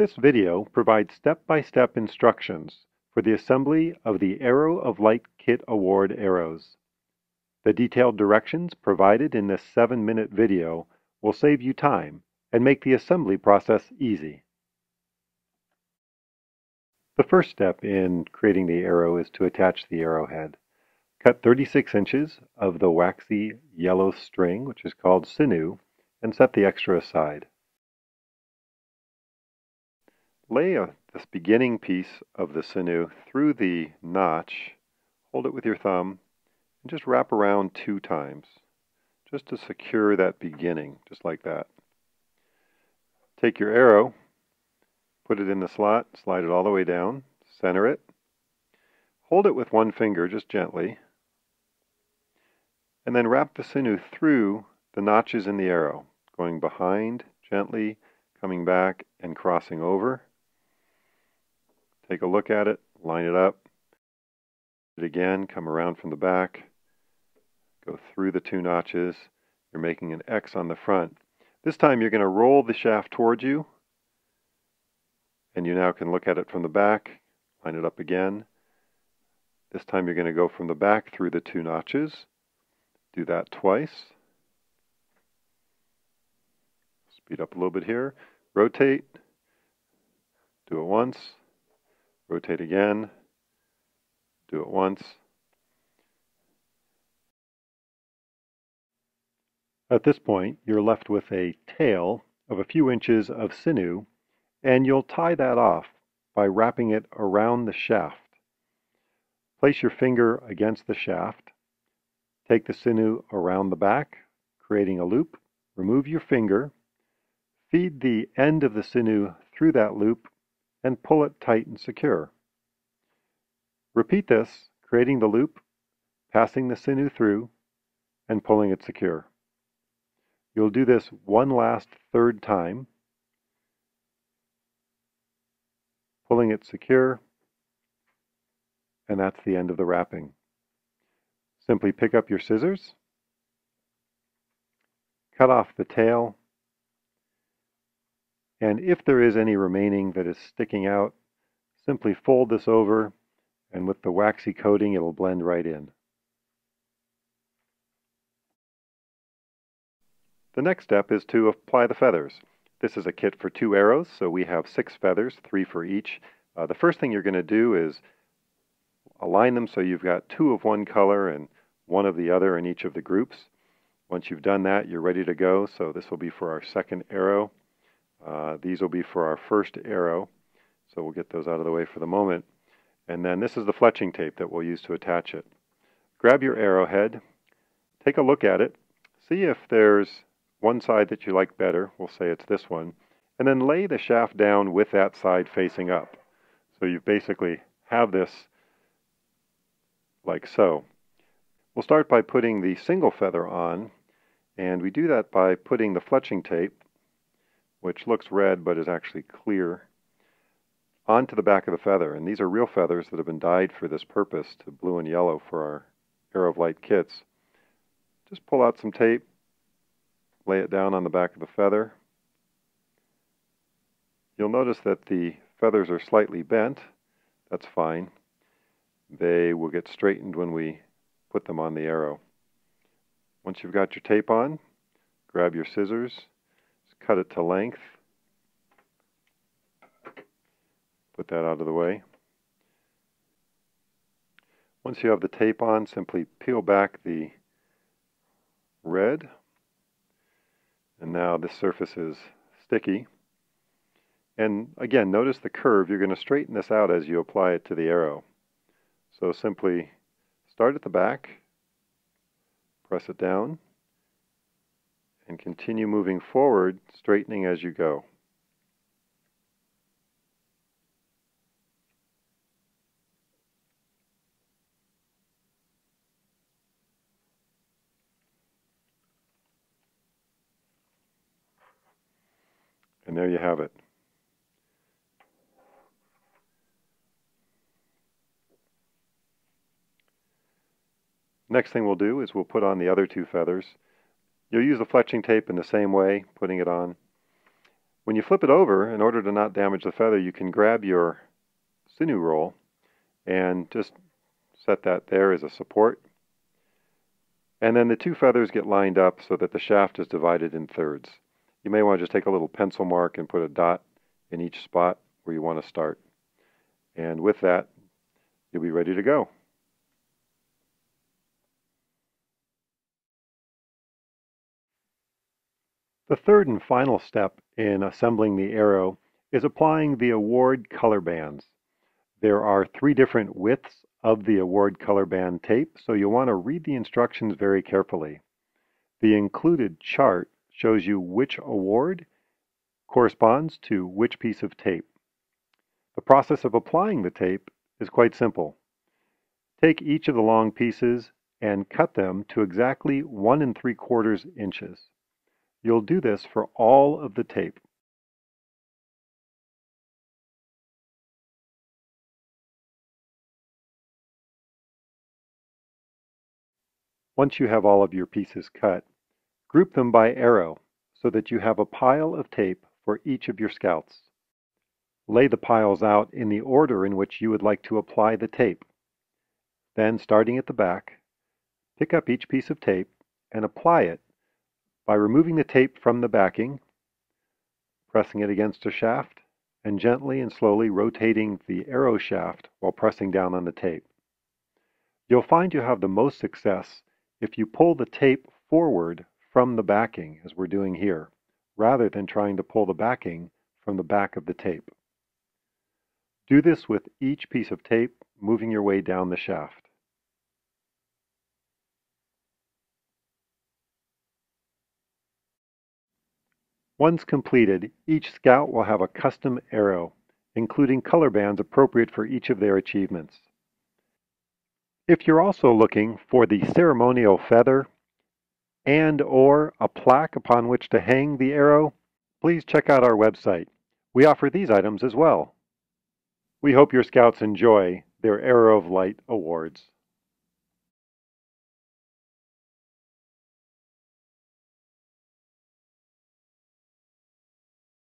This video provides step-by-step instructions for the assembly of the Arrow of Light Kit Award arrows. The detailed directions provided in this 7-minute video will save you time and make the assembly process easy. The first step in creating the arrow is to attach the arrowhead. Cut 36 inches of the waxy yellow string, which is called sinew, and set the extra aside. Lay a, this beginning piece of the sinew through the notch, hold it with your thumb, and just wrap around two times, just to secure that beginning, just like that. Take your arrow, put it in the slot, slide it all the way down, center it, hold it with one finger just gently, and then wrap the sinew through the notches in the arrow, going behind gently, coming back and crossing over. Take a look at it, line it up, it again, come around from the back, go through the two notches. You're making an X on the front. This time you're going to roll the shaft towards you, and you now can look at it from the back, line it up again. This time you're going to go from the back through the two notches, do that twice. Speed up a little bit here. Rotate. Do it once. Rotate again. Do it once. At this point, you're left with a tail of a few inches of sinew, and you'll tie that off by wrapping it around the shaft. Place your finger against the shaft Take the sinew around the back, creating a loop. Remove your finger. Feed the end of the sinew through that loop and pull it tight and secure. Repeat this, creating the loop, passing the sinew through, and pulling it secure. You'll do this one last third time, pulling it secure, and that's the end of the wrapping. Simply pick up your scissors, cut off the tail, and if there is any remaining that is sticking out, simply fold this over and with the waxy coating it'll blend right in. The next step is to apply the feathers. This is a kit for two arrows, so we have six feathers, three for each. Uh, the first thing you're going to do is align them so you've got two of one color and one of the other in each of the groups. Once you've done that, you're ready to go. So this will be for our second arrow. Uh, these will be for our first arrow. So we'll get those out of the way for the moment. And then this is the fletching tape that we'll use to attach it. Grab your arrowhead, take a look at it, see if there's one side that you like better. We'll say it's this one. And then lay the shaft down with that side facing up. So you basically have this like so. We'll start by putting the single feather on, and we do that by putting the fletching tape, which looks red but is actually clear, onto the back of the feather. And these are real feathers that have been dyed for this purpose to blue and yellow for our Arrow of Light kits. Just pull out some tape, lay it down on the back of the feather. You'll notice that the feathers are slightly bent. That's fine. They will get straightened when we put them on the arrow. Once you've got your tape on, grab your scissors, cut it to length, put that out of the way. Once you have the tape on, simply peel back the red, and now this surface is sticky. And again, notice the curve. You're going to straighten this out as you apply it to the arrow. So simply Start at the back, press it down, and continue moving forward, straightening as you go. And there you have it. Next thing we'll do is we'll put on the other two feathers. You'll use the fletching tape in the same way, putting it on. When you flip it over, in order to not damage the feather, you can grab your sinew roll and just set that there as a support. And then the two feathers get lined up so that the shaft is divided in thirds. You may want to just take a little pencil mark and put a dot in each spot where you want to start. And with that, you'll be ready to go. The third and final step in assembling the arrow is applying the award color bands. There are three different widths of the award color band tape, so you'll want to read the instructions very carefully. The included chart shows you which award corresponds to which piece of tape. The process of applying the tape is quite simple. Take each of the long pieces and cut them to exactly one and three quarters inches. You'll do this for all of the tape. Once you have all of your pieces cut, group them by arrow so that you have a pile of tape for each of your scouts. Lay the piles out in the order in which you would like to apply the tape. Then, starting at the back, pick up each piece of tape and apply it by removing the tape from the backing, pressing it against a shaft, and gently and slowly rotating the arrow shaft while pressing down on the tape. You'll find you have the most success if you pull the tape forward from the backing, as we're doing here, rather than trying to pull the backing from the back of the tape. Do this with each piece of tape, moving your way down the shaft. Once completed, each Scout will have a custom arrow, including color bands appropriate for each of their achievements. If you're also looking for the ceremonial feather and or a plaque upon which to hang the arrow, please check out our website. We offer these items as well. We hope your Scouts enjoy their Arrow of Light awards.